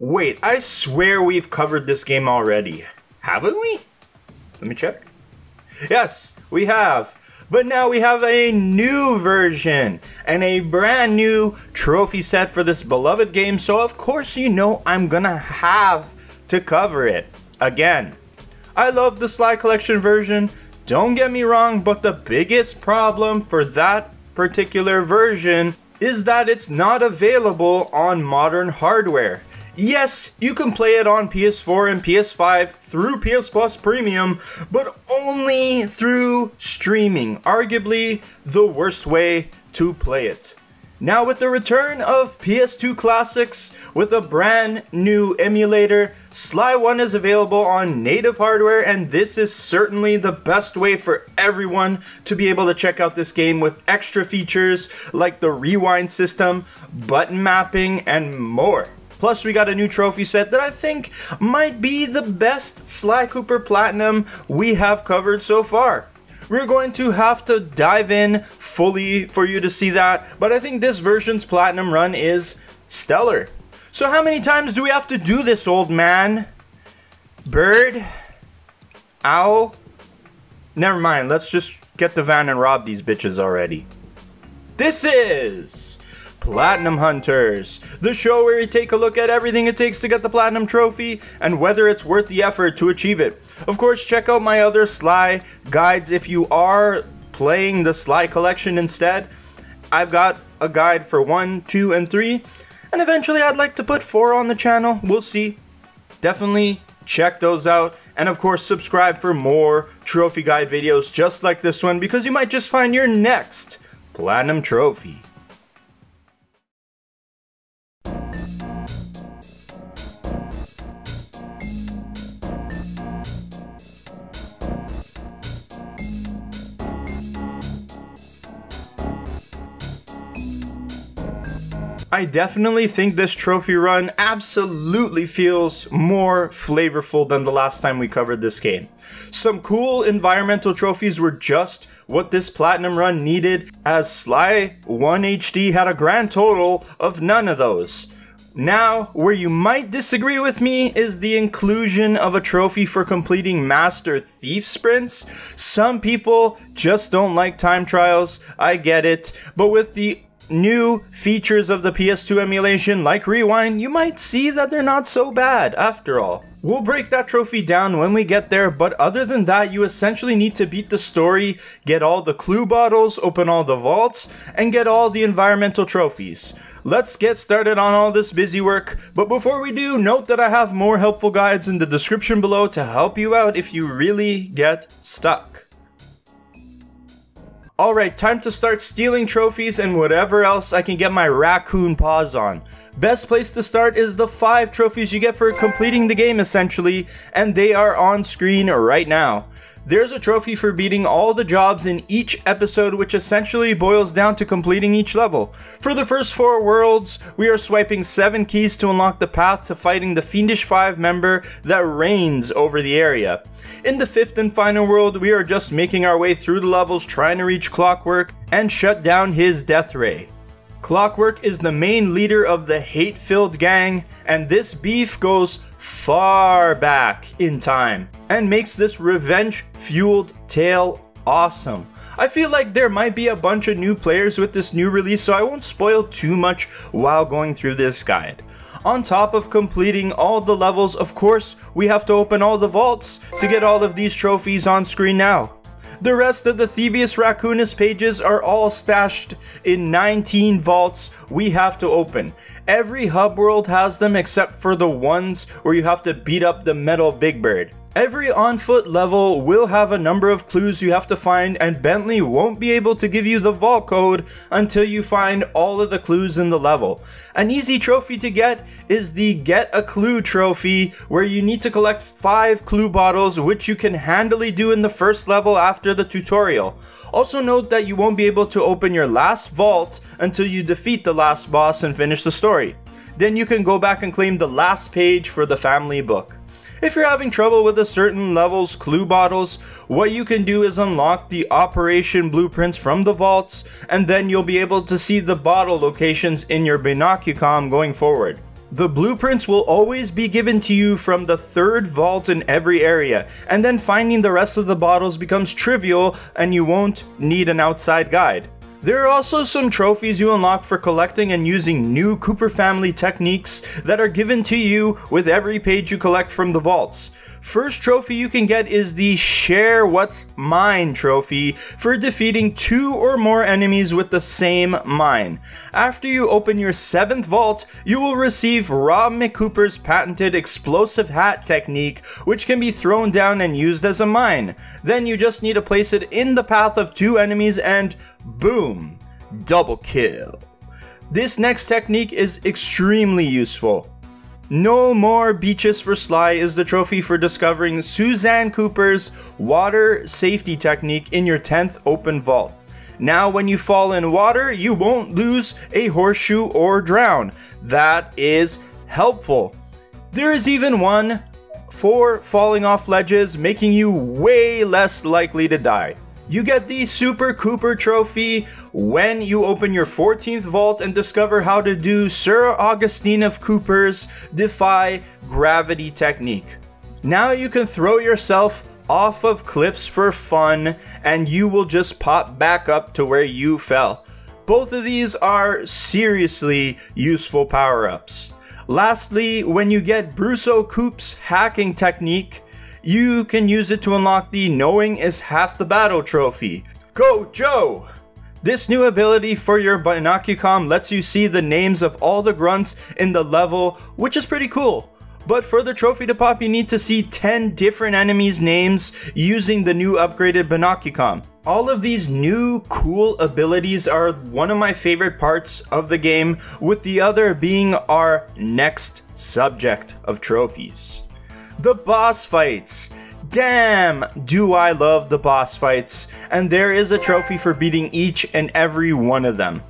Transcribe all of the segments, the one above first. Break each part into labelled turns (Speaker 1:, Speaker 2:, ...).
Speaker 1: Wait, I swear we've covered this game already. Haven't we? Let me check. Yes, we have. But now we have a new version and a brand new trophy set for this beloved game, so of course you know I'm gonna have to cover it again. I love the Sly Collection version, don't get me wrong, but the biggest problem for that particular version is that it's not available on modern hardware. Yes, you can play it on PS4 and PS5 through PS Plus Premium, but only through streaming, arguably the worst way to play it. Now, with the return of PS2 Classics with a brand new emulator, Sly 1 is available on native hardware, and this is certainly the best way for everyone to be able to check out this game with extra features like the rewind system, button mapping, and more. Plus, we got a new trophy set that I think might be the best Sly Cooper Platinum we have covered so far. We're going to have to dive in fully for you to see that, but I think this version's Platinum run is stellar. So how many times do we have to do this, old man? Bird? Owl? Never mind, let's just get the van and rob these bitches already. This is Platinum Hunters, the show where we take a look at everything it takes to get the Platinum Trophy and whether it's worth the effort to achieve it. Of course, check out my other Sly guides if you are playing the Sly collection instead. I've got a guide for 1, 2, and 3, and eventually I'd like to put 4 on the channel. We'll see. Definitely check those out and of course subscribe for more trophy guide videos just like this one because you might just find your next platinum trophy. I definitely think this trophy run absolutely feels more flavorful than the last time we covered this game. Some cool environmental trophies were just what this platinum run needed, as Sly 1 HD had a grand total of none of those. Now, where you might disagree with me is the inclusion of a trophy for completing Master Thief sprints. Some people just don't like time trials, I get it, but with the new features of the PS2 emulation like Rewind, you might see that they're not so bad after all. We'll break that trophy down when we get there, but other than that, you essentially need to beat the story, get all the clue bottles, open all the vaults, and get all the environmental trophies. Let's get started on all this busy work, but before we do, note that I have more helpful guides in the description below to help you out if you really get stuck. Alright, time to start stealing trophies and whatever else I can get my raccoon paws on. Best place to start is the 5 trophies you get for completing the game essentially, and they are on screen right now. There's a trophy for beating all the jobs in each episode, which essentially boils down to completing each level. For the first four worlds, we are swiping 7 keys to unlock the path to fighting the Fiendish 5 member that reigns over the area. In the fifth and final world, we are just making our way through the levels trying to reach Clockwerk and shut down his death ray. Clockwerk is the main leader of the hate filled gang, and this beef goes far back in time and makes this revenge fueled tale awesome. I feel like there might be a bunch of new players with this new release, so I won't spoil too much while going through this guide. On top of completing all the levels, of course, we have to open all the vaults to get all of these trophies on screen now. The rest of the Thievius Raccoonus pages are all stashed in 19 vaults we have to open. Every hub world has them except for the ones where you have to beat up the metal Big Bird. Every on foot level will have a number of clues you have to find and Bentley won't be able to give you the vault code until you find all of the clues in the level. An easy trophy to get is the Get a Clue trophy where you need to collect 5 clue bottles which you can handily do in the first level after the tutorial. Also note that you won't be able to open your last vault until you defeat the last boss and finish the story. Then you can go back and claim the last page for the family book. If you're having trouble with a certain level's clue bottles, what you can do is unlock the operation blueprints from the vaults, and then you'll be able to see the bottle locations in your Binocucom going forward. The blueprints will always be given to you from the third vault in every area, and then finding the rest of the bottles becomes trivial and you won't need an outside guide. There are also some trophies you unlock for collecting and using new Cooper family techniques that are given to you with every page you collect from the vaults. First trophy you can get is the Share What's Mine trophy for defeating two or more enemies with the same mine. After you open your seventh vault, you will receive Rob McCooper's patented explosive hat technique, which can be thrown down and used as a mine. Then you just need to place it in the path of two enemies and boom, double kill. This next technique is extremely useful. No More Beaches for Sly is the trophy for discovering Suzanne Cooper's water safety technique in your 10th open vault. Now, when you fall in water, you won't lose a horseshoe or drown. That is helpful. There is even one for falling off ledges, making you way less likely to die. You get the Super Cooper Trophy when you open your 14th vault and discover how to do Sir Augustine of Cooper's Defy Gravity technique. Now you can throw yourself off of cliffs for fun and you will just pop back up to where you fell. Both of these are seriously useful power ups. Lastly, when you get Bruce O'Coop's hacking technique, you can use it to unlock the Knowing is Half the Battle trophy. Go, Joe! This new ability for your Binocucom lets you see the names of all the grunts in the level, which is pretty cool. But for the trophy to pop, you need to see 10 different enemies' names using the new upgraded Binocucom. All of these new cool abilities are one of my favorite parts of the game, with the other being our next subject of trophies the boss fights. Damn, do I love the boss fights, and there is a trophy for beating each and every one of them.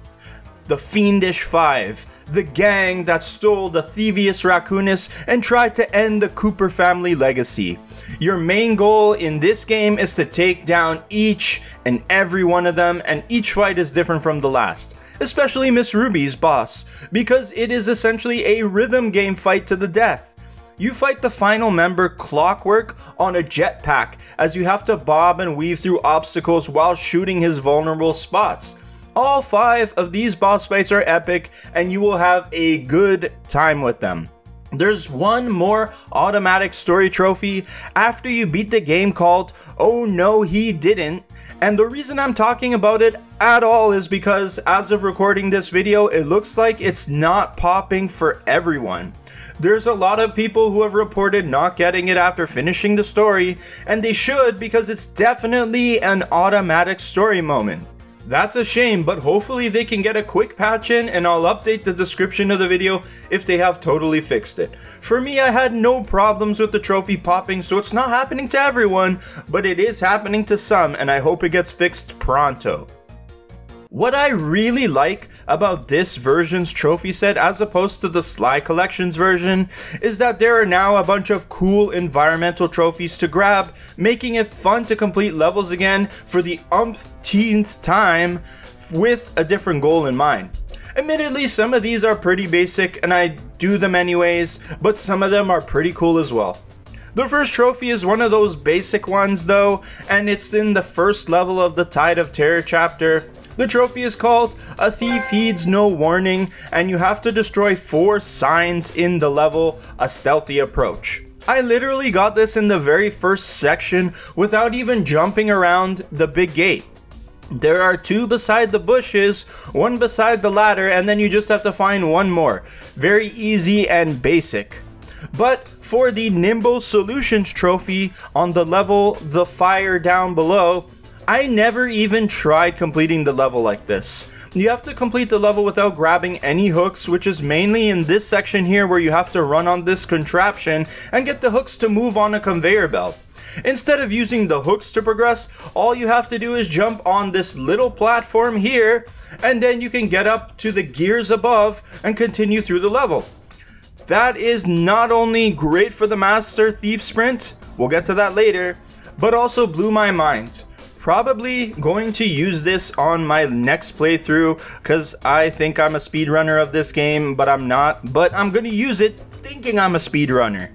Speaker 1: The Fiendish Five, the gang that stole the Thievius Raccoonus and tried to end the Cooper family legacy. Your main goal in this game is to take down each and every one of them, and each fight is different from the last especially Miss Ruby's boss, because it is essentially a rhythm game fight to the death. You fight the final member Clockwerk on a jetpack as you have to bob and weave through obstacles while shooting his vulnerable spots. All five of these boss fights are epic and you will have a good time with them. There's one more automatic story trophy after you beat the game called Oh No He Didn't. And the reason I'm talking about it at all is because as of recording this video, it looks like it's not popping for everyone. There's a lot of people who have reported not getting it after finishing the story, and they should because it's definitely an automatic story moment. That's a shame, but hopefully they can get a quick patch in and I'll update the description of the video if they have totally fixed it. For me, I had no problems with the trophy popping, so it's not happening to everyone, but it is happening to some and I hope it gets fixed pronto. What I really like about this version's trophy set as opposed to the Sly Collections version is that there are now a bunch of cool environmental trophies to grab, making it fun to complete levels again for the umpteenth time with a different goal in mind. Admittedly, some of these are pretty basic and I do them anyways, but some of them are pretty cool as well. The first trophy is one of those basic ones though, and it's in the first level of the Tide of Terror chapter. The trophy is called A Thief Heeds No Warning, and you have to destroy four signs in the level, a stealthy approach. I literally got this in the very first section without even jumping around the big gate. There are two beside the bushes, one beside the ladder, and then you just have to find one more. Very easy and basic. But for the Nimble Solutions trophy on the level The Fire down below, I never even tried completing the level like this. You have to complete the level without grabbing any hooks, which is mainly in this section here where you have to run on this contraption and get the hooks to move on a conveyor belt. Instead of using the hooks to progress, all you have to do is jump on this little platform here, and then you can get up to the gears above and continue through the level. That is not only great for the Master Thief Sprint, we'll get to that later, but also blew my mind probably going to use this on my next playthrough because I think I'm a speedrunner of this game, but I'm not. But I'm going to use it thinking I'm a speedrunner.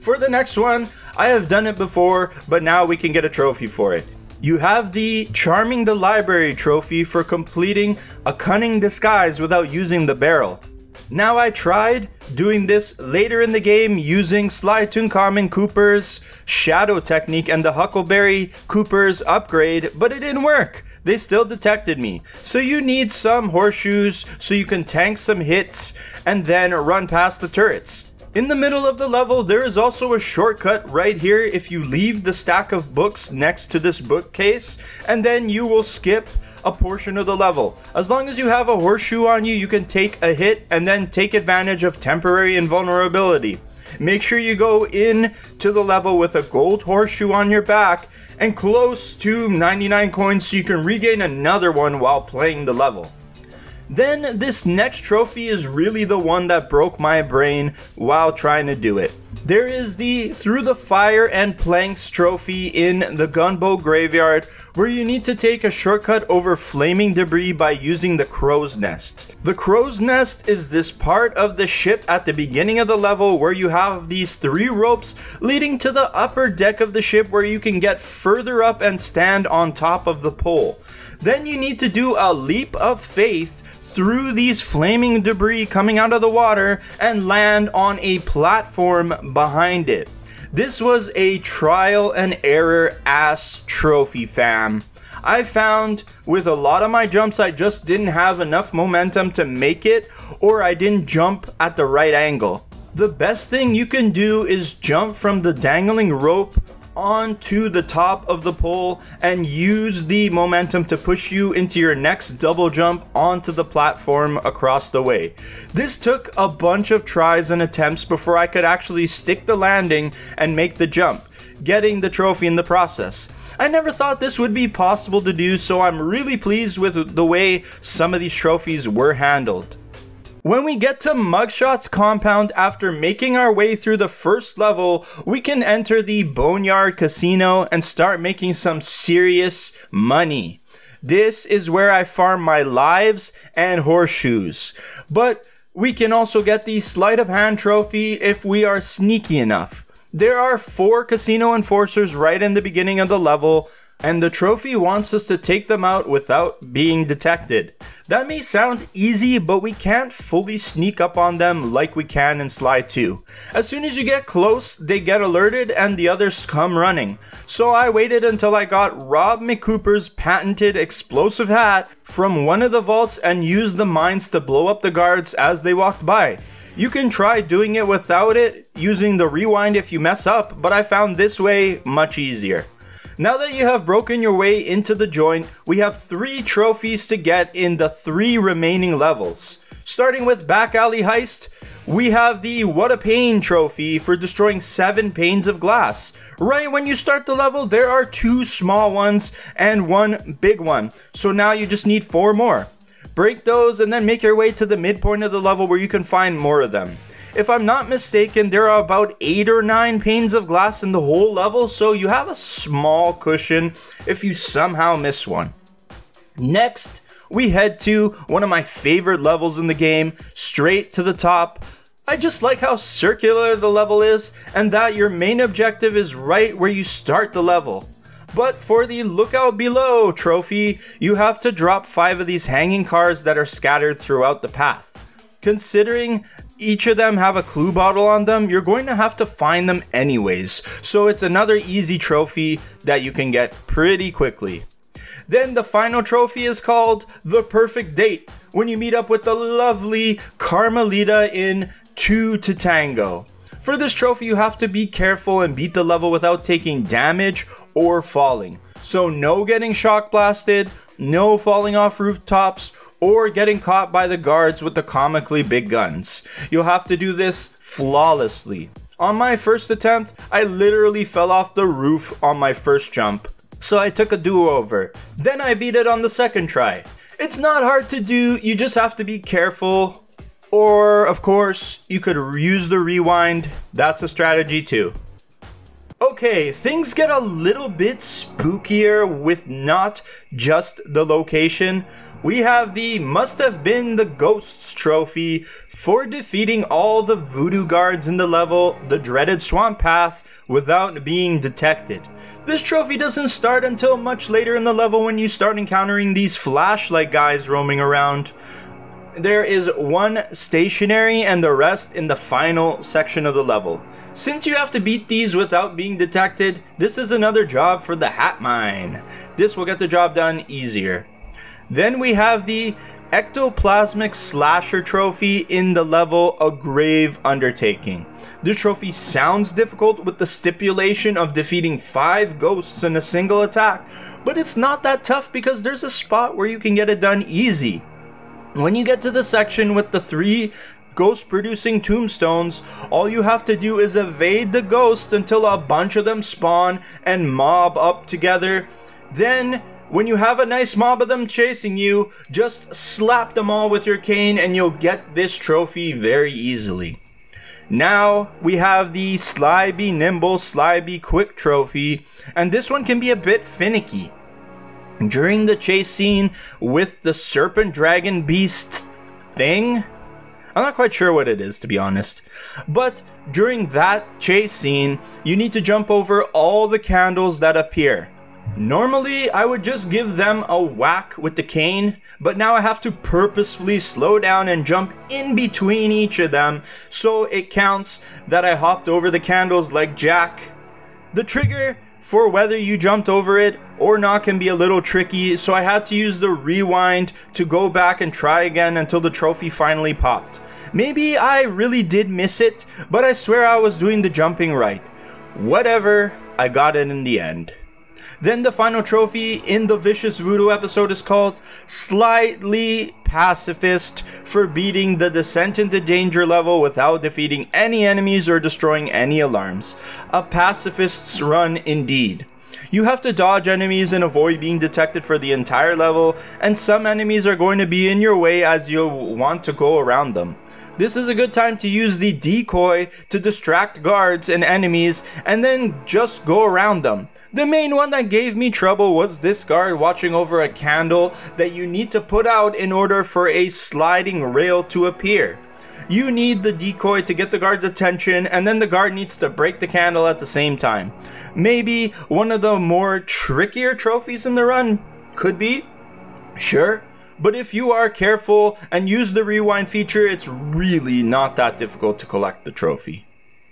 Speaker 1: For the next one, I have done it before, but now we can get a trophy for it. You have the Charming the Library trophy for completing a cunning disguise without using the barrel. Now I tried doing this later in the game using Slytunkhamen Cooper's shadow technique and the Huckleberry Cooper's upgrade, but it didn't work. They still detected me. So you need some horseshoes so you can tank some hits and then run past the turrets. In the middle of the level, there is also a shortcut right here if you leave the stack of books next to this bookcase, and then you will skip a portion of the level. As long as you have a horseshoe on you, you can take a hit and then take advantage of temporary invulnerability. Make sure you go in to the level with a gold horseshoe on your back and close to 99 coins so you can regain another one while playing the level. Then this next trophy is really the one that broke my brain while trying to do it. There is the Through the Fire and Planks trophy in the Gunboat Graveyard where you need to take a shortcut over flaming debris by using the Crow's Nest. The Crow's Nest is this part of the ship at the beginning of the level where you have these three ropes leading to the upper deck of the ship where you can get further up and stand on top of the pole. Then you need to do a leap of faith through these flaming debris coming out of the water and land on a platform behind it. This was a trial and error ass trophy, fam. I found with a lot of my jumps, I just didn't have enough momentum to make it, or I didn't jump at the right angle. The best thing you can do is jump from the dangling rope onto the top of the pole and use the momentum to push you into your next double jump onto the platform across the way. This took a bunch of tries and attempts before I could actually stick the landing and make the jump, getting the trophy in the process. I never thought this would be possible to do, so I'm really pleased with the way some of these trophies were handled. When we get to Mugshot's compound after making our way through the first level, we can enter the Boneyard Casino and start making some serious money. This is where I farm my lives and horseshoes. But we can also get the Sleight of Hand trophy if we are sneaky enough. There are four casino enforcers right in the beginning of the level, and the trophy wants us to take them out without being detected. That may sound easy, but we can't fully sneak up on them like we can in Sly 2. As soon as you get close, they get alerted and the others come running. So I waited until I got Rob McCooper's patented explosive hat from one of the vaults and used the mines to blow up the guards as they walked by. You can try doing it without it, using the rewind if you mess up, but I found this way much easier. Now that you have broken your way into the joint, we have three trophies to get in the three remaining levels. Starting with Back Alley Heist, we have the What a Pain trophy for destroying 7 panes of glass. Right when you start the level, there are two small ones and one big one. So now you just need 4 more. Break those and then make your way to the midpoint of the level where you can find more of them. If I'm not mistaken, there are about 8 or 9 panes of glass in the whole level, so you have a small cushion if you somehow miss one. Next, we head to one of my favorite levels in the game, straight to the top. I just like how circular the level is, and that your main objective is right where you start the level. But for the Lookout Below trophy, you have to drop 5 of these hanging cars that are scattered throughout the path. Considering each of them have a clue bottle on them, you're going to have to find them anyways. So it's another easy trophy that you can get pretty quickly. Then the final trophy is called The Perfect Date, when you meet up with the lovely Carmelita in Two to Tango. For this trophy, you have to be careful and beat the level without taking damage or falling. So no getting shock blasted, no falling off rooftops, or getting caught by the guards with the comically big guns. You'll have to do this flawlessly. On my first attempt, I literally fell off the roof on my first jump, so I took a do-over. Then I beat it on the second try. It's not hard to do, you just have to be careful. Or, of course, you could use the rewind, that's a strategy too. Okay, things get a little bit spookier with not just the location. We have the must have been the ghosts trophy for defeating all the voodoo guards in the level, the dreaded swamp path, without being detected. This trophy doesn't start until much later in the level when you start encountering these flashlight guys roaming around there is one stationary and the rest in the final section of the level. Since you have to beat these without being detected, this is another job for the Hat Mine. This will get the job done easier. Then we have the Ectoplasmic Slasher Trophy in the level A Grave Undertaking. This trophy sounds difficult with the stipulation of defeating 5 ghosts in a single attack, but it's not that tough because there's a spot where you can get it done easy. When you get to the section with the three ghost producing tombstones, all you have to do is evade the ghosts until a bunch of them spawn and mob up together. Then, when you have a nice mob of them chasing you, just slap them all with your cane and you'll get this trophy very easily. Now we have the Sly Be Nimble, Sly Be Quick trophy, and this one can be a bit finicky. During the chase scene with the serpent dragon beast thing, I'm not quite sure what it is to be honest, but during that chase scene, you need to jump over all the candles that appear. Normally, I would just give them a whack with the cane, but now I have to purposefully slow down and jump in between each of them so it counts that I hopped over the candles like Jack. The trigger for whether you jumped over it or not can be a little tricky, so I had to use the rewind to go back and try again until the trophy finally popped. Maybe I really did miss it, but I swear I was doing the jumping right. Whatever, I got it in the end. Then the final trophy in the Vicious Voodoo episode is called Slightly Pacifist for beating the Descent into Danger level without defeating any enemies or destroying any alarms. A pacifist's run indeed. You have to dodge enemies and avoid being detected for the entire level, and some enemies are going to be in your way as you want to go around them. This is a good time to use the decoy to distract guards and enemies and then just go around them. The main one that gave me trouble was this guard watching over a candle that you need to put out in order for a sliding rail to appear. You need the decoy to get the guard's attention, and then the guard needs to break the candle at the same time. Maybe one of the more trickier trophies in the run? Could be. Sure. But if you are careful and use the rewind feature, it's really not that difficult to collect the trophy.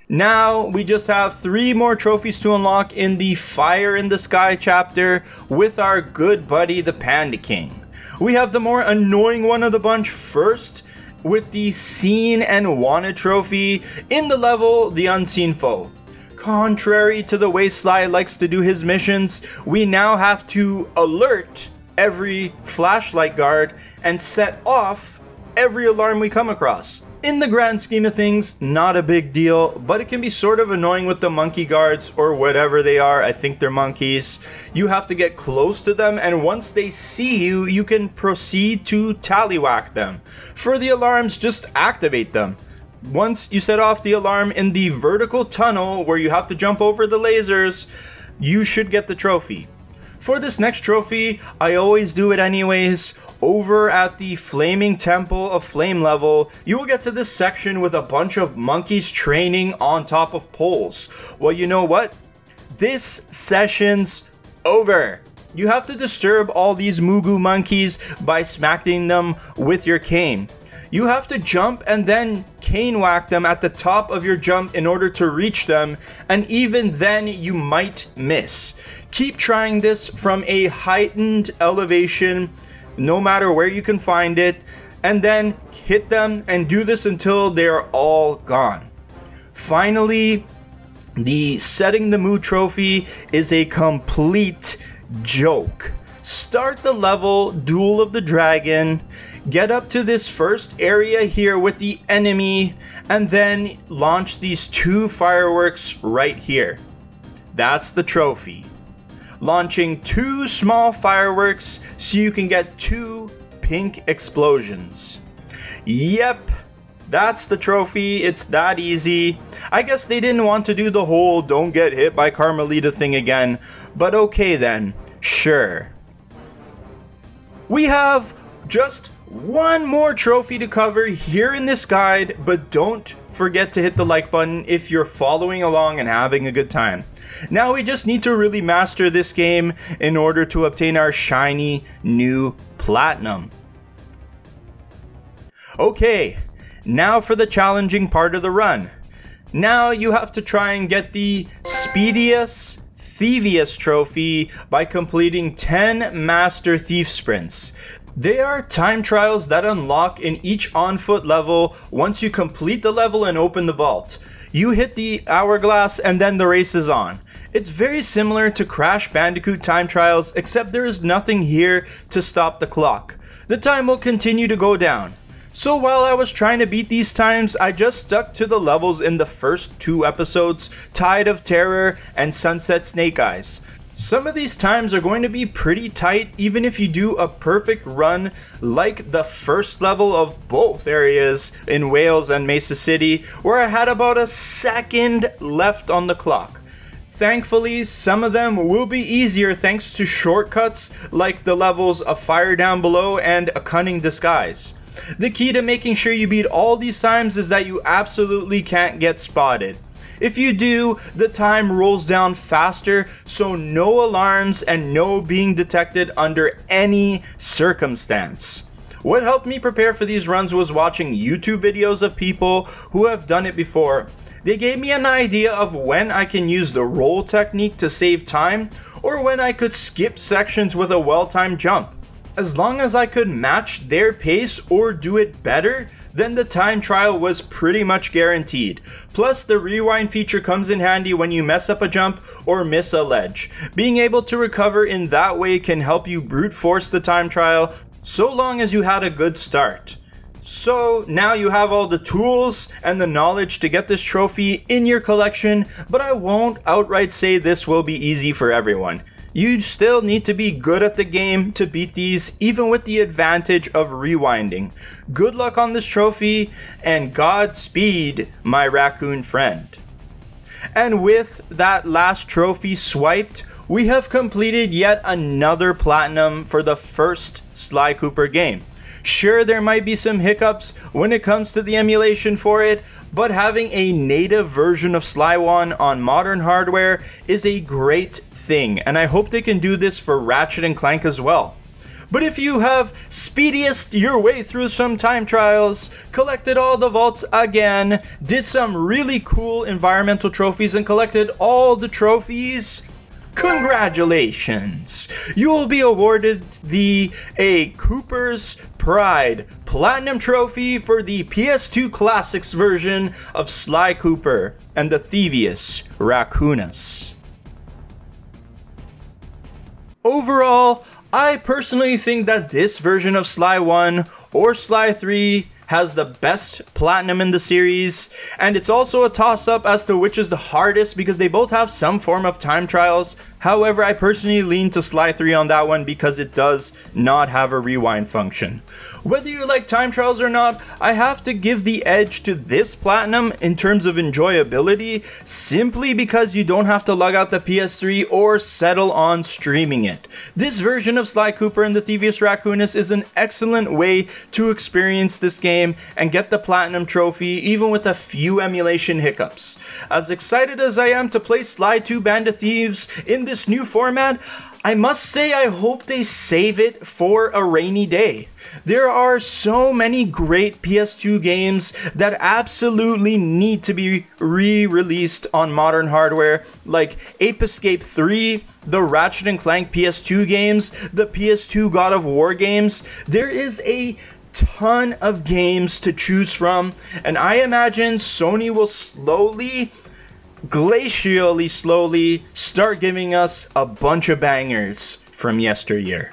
Speaker 1: Now we just have three more trophies to unlock in the Fire in the Sky chapter with our good buddy the Panda King. We have the more annoying one of the bunch first with the Seen and Wanted trophy in the level The Unseen Foe. Contrary to the way Sly likes to do his missions, we now have to alert every flashlight guard and set off every alarm we come across. In the grand scheme of things, not a big deal, but it can be sort of annoying with the monkey guards or whatever they are. I think they're monkeys. You have to get close to them, and once they see you, you can proceed to tallywhack them. For the alarms, just activate them. Once you set off the alarm in the vertical tunnel where you have to jump over the lasers, you should get the trophy. For this next trophy, I always do it anyways. Over at the Flaming Temple of Flame level, you will get to this section with a bunch of monkeys training on top of poles. Well, you know what? This session's over. You have to disturb all these Mugu monkeys by smacking them with your cane. You have to jump and then cane whack them at the top of your jump in order to reach them, and even then you might miss. Keep trying this from a heightened elevation, no matter where you can find it, and then hit them and do this until they're all gone. Finally, the Setting the Mood trophy is a complete joke. Start the level Duel of the Dragon, get up to this first area here with the enemy, and then launch these two fireworks right here. That's the trophy launching two small fireworks so you can get two pink explosions. Yep, That's the trophy, it's that easy. I guess they didn't want to do the whole don't get hit by Carmelita thing again, but okay then, sure. We have just one more trophy to cover here in this guide, but don't forget to hit the like button if you're following along and having a good time. Now we just need to really master this game in order to obtain our shiny new platinum. Okay, now for the challenging part of the run. Now you have to try and get the Speedius Thievius trophy by completing 10 Master Thief sprints. They are time trials that unlock in each on foot level once you complete the level and open the vault. You hit the hourglass and then the race is on. It's very similar to Crash Bandicoot time trials except there is nothing here to stop the clock. The time will continue to go down. So while I was trying to beat these times, I just stuck to the levels in the first two episodes, Tide of Terror and Sunset Snake Eyes. Some of these times are going to be pretty tight even if you do a perfect run like the first level of both areas in Wales and Mesa City where I had about a second left on the clock. Thankfully, some of them will be easier thanks to shortcuts like the levels of Fire Down Below and A Cunning Disguise. The key to making sure you beat all these times is that you absolutely can't get spotted. If you do, the time rolls down faster, so no alarms and no being detected under any circumstance. What helped me prepare for these runs was watching YouTube videos of people who have done it before. They gave me an idea of when I can use the roll technique to save time, or when I could skip sections with a well-timed jump. As long as I could match their pace or do it better, then the time trial was pretty much guaranteed. Plus, the rewind feature comes in handy when you mess up a jump or miss a ledge. Being able to recover in that way can help you brute force the time trial so long as you had a good start. So now you have all the tools and the knowledge to get this trophy in your collection, but I won't outright say this will be easy for everyone. You still need to be good at the game to beat these, even with the advantage of rewinding. Good luck on this trophy, and Godspeed, my raccoon friend. And with that last trophy swiped, we have completed yet another platinum for the first Sly Cooper game. Sure, there might be some hiccups when it comes to the emulation for it, but having a native version of Sly 1 on modern hardware is a great thing, and I hope they can do this for Ratchet and Clank as well. But if you have speediest your way through some time trials, collected all the vaults again, did some really cool environmental trophies, and collected all the trophies, congratulations! You will be awarded the A Cooper's Pride Platinum Trophy for the PS2 Classics version of Sly Cooper and the Thievius Raccoonus. Overall, I personally think that this version of Sly 1 or Sly 3 has the best platinum in the series, and it's also a toss up as to which is the hardest because they both have some form of time trials. However, I personally lean to Sly 3 on that one because it does not have a rewind function. Whether you like time trials or not, I have to give the edge to this Platinum in terms of enjoyability simply because you don't have to lug out the PS3 or settle on streaming it. This version of Sly Cooper and the Thievius Raccoonus is an excellent way to experience this game and get the Platinum trophy even with a few emulation hiccups. As excited as I am to play Sly 2 Band of Thieves in this new format, I must say I hope they save it for a rainy day. There are so many great PS2 games that absolutely need to be re-released on modern hardware, like Ape Escape 3, the Ratchet and Clank PS2 games, the PS2 God of War games. There is a ton of games to choose from, and I imagine Sony will slowly glacially slowly start giving us a bunch of bangers from yesteryear.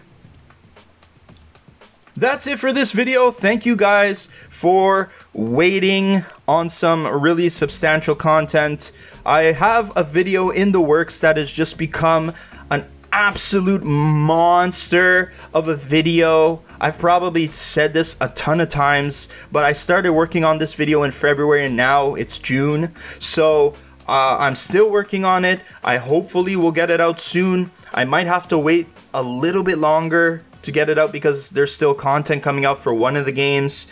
Speaker 1: That's it for this video. Thank you guys for waiting on some really substantial content. I have a video in the works that has just become an absolute monster of a video. I've probably said this a ton of times, but I started working on this video in February and now it's June. So uh, I'm still working on it. I hopefully will get it out soon. I might have to wait a little bit longer to get it out because there's still content coming out for one of the games.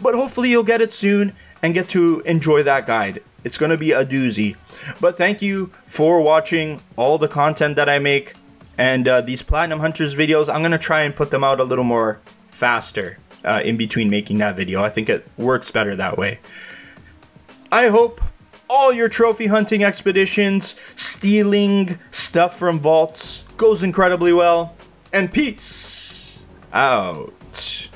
Speaker 1: But hopefully you'll get it soon and get to enjoy that guide. It's going to be a doozy. But thank you for watching all the content that I make. And uh, these Platinum Hunters videos, I'm going to try and put them out a little more faster uh, in between making that video. I think it works better that way. I hope all your trophy hunting expeditions, stealing stuff from vaults goes incredibly well. And peace out.